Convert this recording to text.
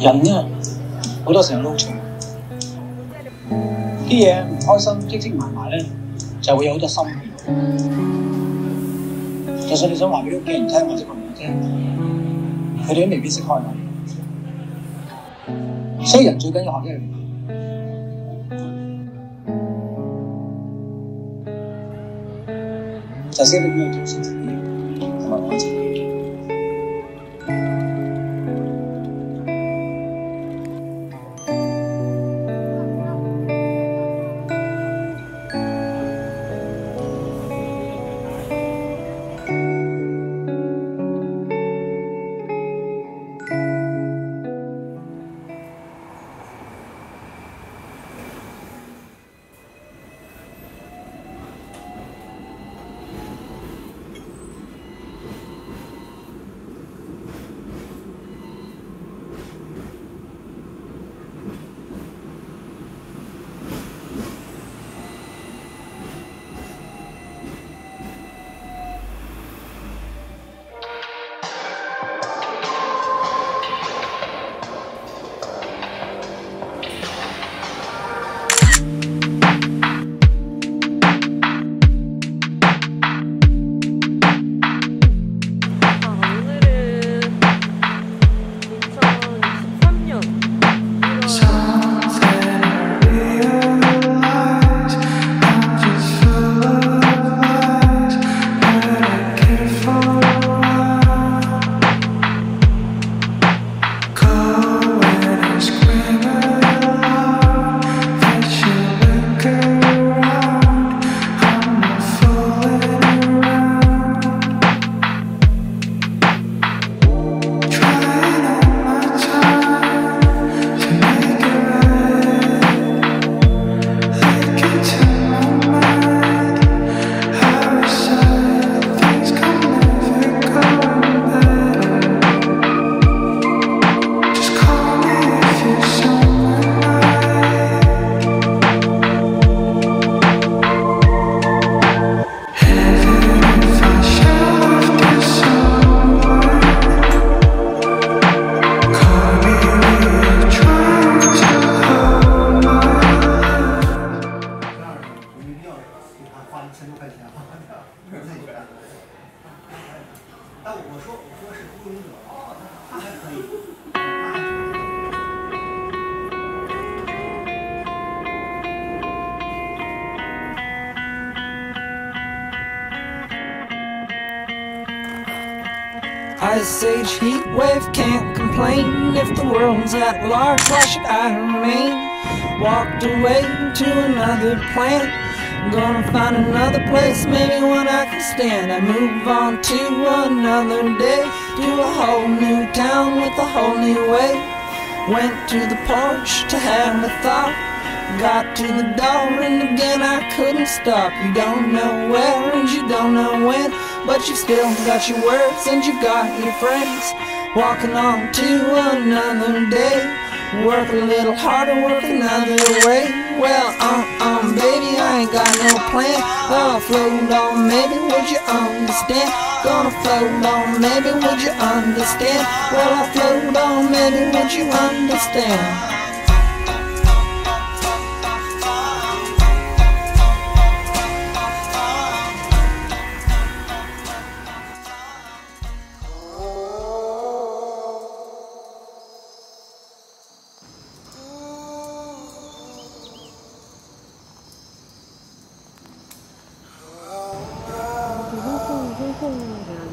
人呢，好多時候撈錯，啲嘢唔開心積積埋埋咧，就會有好多心變。就算你想話俾屋企人聽或者朋友聽，佢哋都未必識開口。所以人最緊要學一樣嘢， 자세히 설명해 주셨습니다. 고마워요. Ice age heat wave can't complain if the world's at large. Why should I remain? Walked away to another planet. Gonna find another place, maybe one I can stand. I move on to another day, to a whole new town with a whole new way. Went to the porch to have a thought. Got to the door and again I couldn't stop. You don't know where and you don't know when, but you still got your words and you got your friends. Walking on to another day. Work a little harder, work another way. Well, um, um, baby, I ain't got no plan. I'll float on, maybe would you understand? Gonna float on, maybe would you understand? Well, I'll float on, maybe would you understand? Cura.